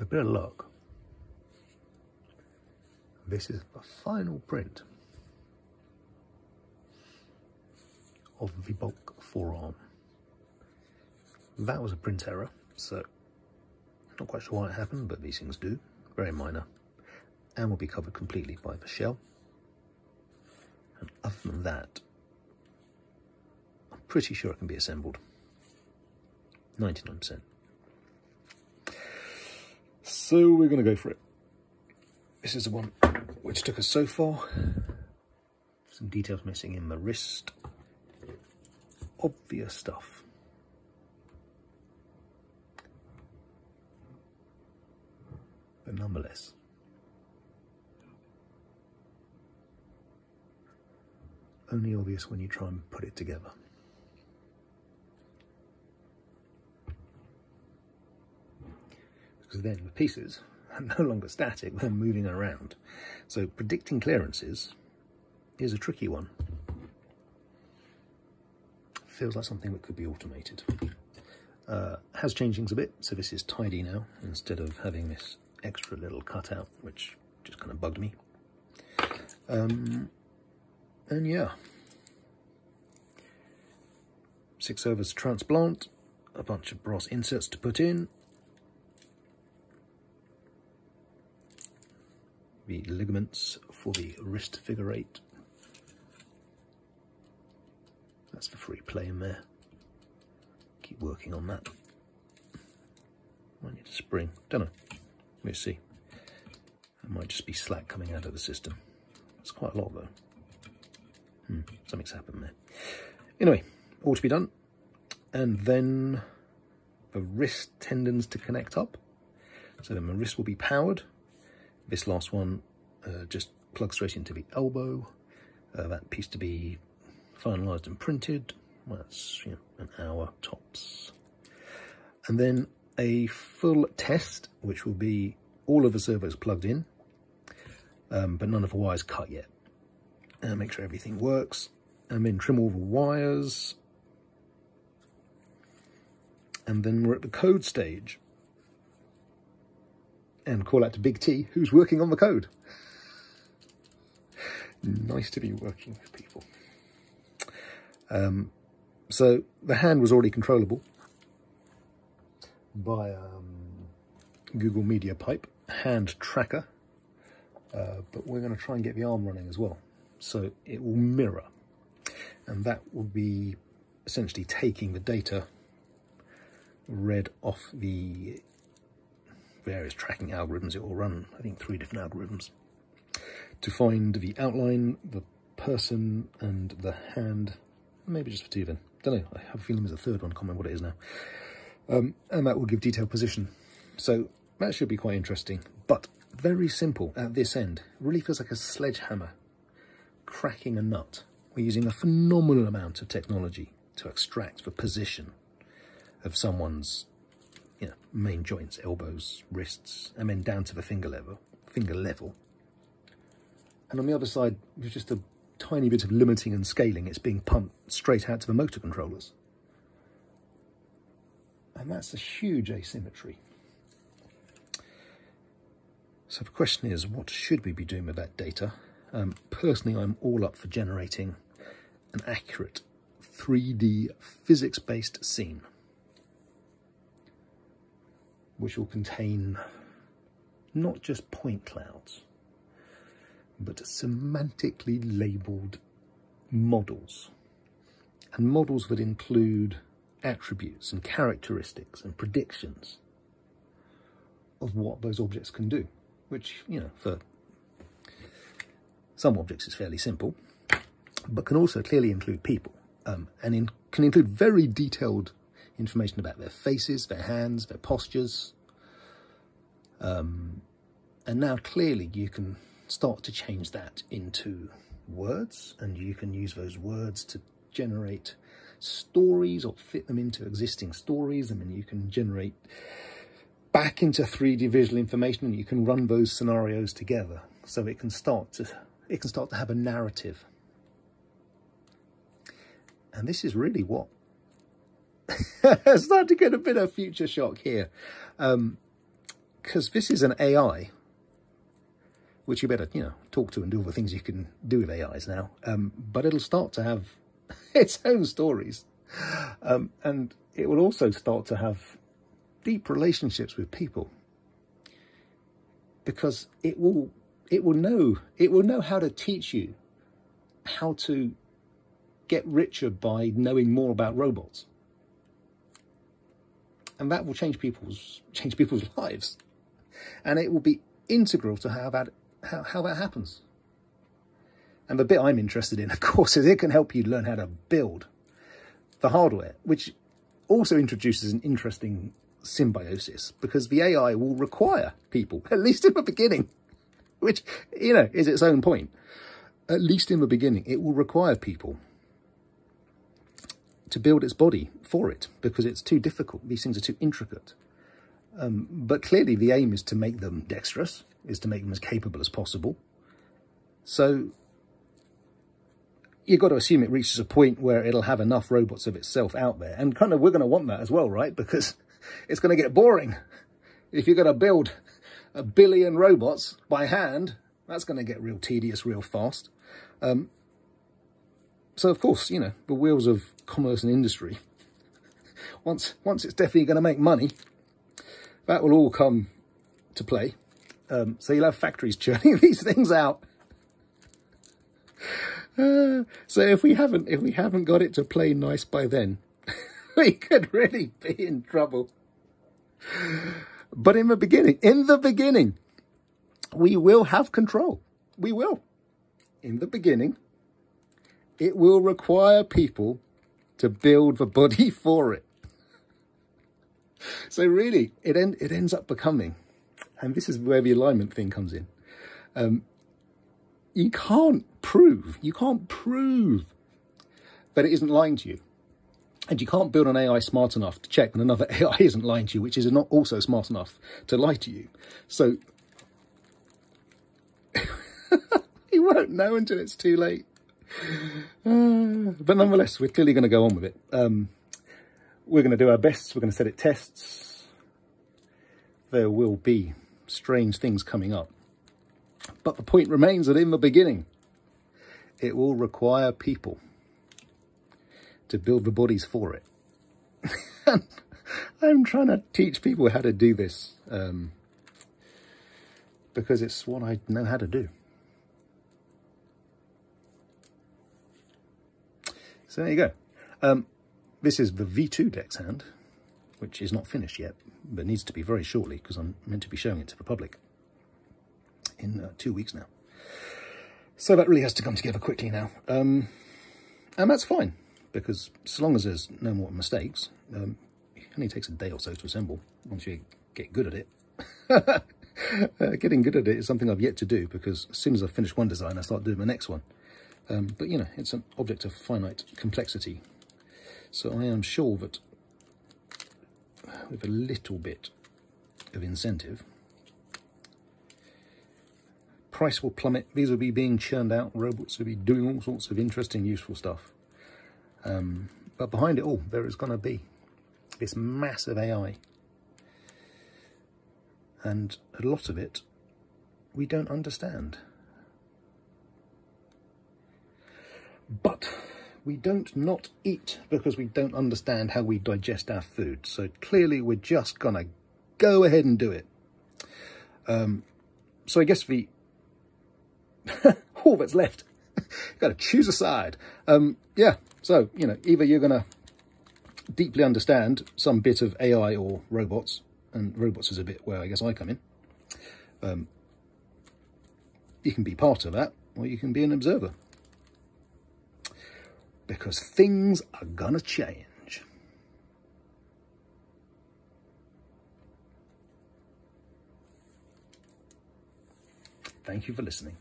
with a bit of luck, this is the final print of the bulk forearm. That was a print error, so not quite sure why it happened, but these things do, very minor, and will be covered completely by the shell. And other than that, I'm pretty sure it can be assembled. 99%. So we're going to go for it. This is the one which took us so far. Some details missing in the wrist. Obvious stuff. But nonetheless, only obvious when you try and put it together. Because then the pieces are no longer static, they're moving around. So predicting clearances is a tricky one. Feels like something that could be automated. Uh, has changed things a bit, so this is tidy now, instead of having this extra little cutout, which just kind of bugged me. Um, and yeah, six overs transplant, a bunch of brass inserts to put in, the ligaments for the wrist figure eight. That's the free play in there. Keep working on that. Might need a spring. Don't know. We'll see. It might just be slack coming out of the system. It's quite a lot though. Hmm, something's happened there. Anyway, all to be done. And then the wrist tendons to connect up. So then my wrist will be powered. This last one uh, just plugs straight into the elbow. Uh, that piece to be finalised and printed. Well, that's you know, an hour tops. And then a full test, which will be all of the servos plugged in, um, but none of the wires cut yet. And make sure everything works. And then trim all the wires. And then we're at the code stage. And call out to Big T, who's working on the code. nice to be working with people. Um, so the hand was already controllable by um, Google MediaPipe hand tracker, uh, but we're going to try and get the arm running as well. So it will mirror, and that will be essentially taking the data read off the various tracking algorithms. It will run, I think, three different algorithms to find the outline, the person, and the hand. Maybe just for two then. Don't know. I have a feeling there's a third one. Can't remember what it is now. Um, and that will give detailed position. So that should be quite interesting. But very simple at this end. really feels like a sledgehammer cracking a nut. We're using a phenomenal amount of technology to extract the position of someone's main joints, elbows, wrists, and then down to the finger level. Finger level. And on the other side, there's just a tiny bit of limiting and scaling. It's being pumped straight out to the motor controllers. And that's a huge asymmetry. So the question is, what should we be doing with that data? Um, personally, I'm all up for generating an accurate 3D physics-based scene, which will contain not just point clouds, but semantically labelled models. And models that include attributes and characteristics and predictions of what those objects can do, which, you know, for some objects is fairly simple, but can also clearly include people um, and in, can include very detailed information about their faces, their hands, their postures. Um, and now clearly you can start to change that into words and you can use those words to generate stories or fit them into existing stories. And then you can generate back into 3D visual information and you can run those scenarios together. So it can start to it can start to have a narrative. And this is really what start to get a bit of future shock here um, because this is an AI, which you better, you know, talk to and do all the things you can do with AIs now. Um, but it'll start to have its own stories. Um, and it will also start to have deep relationships with people because it will it will know it will know how to teach you how to get richer by knowing more about robots and that will change people's change people's lives. And it will be integral to how that how, how that happens. And the bit i'm interested in of course is it can help you learn how to build the hardware which also introduces an interesting symbiosis because the ai will require people at least in the beginning which you know is its own point. At least in the beginning it will require people to build its body for it because it's too difficult. These things are too intricate. Um, but clearly the aim is to make them dexterous, is to make them as capable as possible. So you've got to assume it reaches a point where it'll have enough robots of itself out there. And kind of we're going to want that as well, right? Because it's going to get boring. If you're going to build a billion robots by hand, that's going to get real tedious real fast. Um, so of course, you know, the wheels of commerce and industry, once, once it's definitely going to make money, that will all come to play. Um, so you'll have factories churning these things out. Uh, so if we haven't, if we haven't got it to play nice by then, we could really be in trouble. But in the beginning, in the beginning, we will have control. We will. In the beginning, it will require people to build the body for it. So really, it, en it ends up becoming, and this is where the alignment thing comes in, um, you can't prove, you can't prove that it isn't lying to you. And you can't build an AI smart enough to check that another AI isn't lying to you, which is not also smart enough to lie to you. So you won't know until it's too late. Uh, but nonetheless, we're clearly going to go on with it. Um, we're going to do our best. We're going to set it tests. There will be strange things coming up. But the point remains that in the beginning, it will require people to build the bodies for it. I'm trying to teach people how to do this um, because it's what I know how to do. So there you go. Um, this is the V2 Dexhand, which is not finished yet, but needs to be very shortly because I'm meant to be showing it to the public in uh, two weeks now. So that really has to come together quickly now. Um, and that's fine, because so long as there's no more mistakes, um, it only takes a day or so to assemble once you get good at it. uh, getting good at it is something I've yet to do, because as soon as I finish one design, I start doing the next one. Um, but, you know, it's an object of finite complexity. So I am sure that with a little bit of incentive, price will plummet. These will be being churned out. Robots will be doing all sorts of interesting, useful stuff. Um, but behind it all, there is going to be this massive AI. And a lot of it we don't understand. But we don't not eat because we don't understand how we digest our food. So clearly we're just going to go ahead and do it. Um, so I guess the all that's left, got to choose a side. Um, yeah, so, you know, either you're going to deeply understand some bit of AI or robots, and robots is a bit where I guess I come in. Um, you can be part of that, or you can be an observer because things are gonna change. Thank you for listening.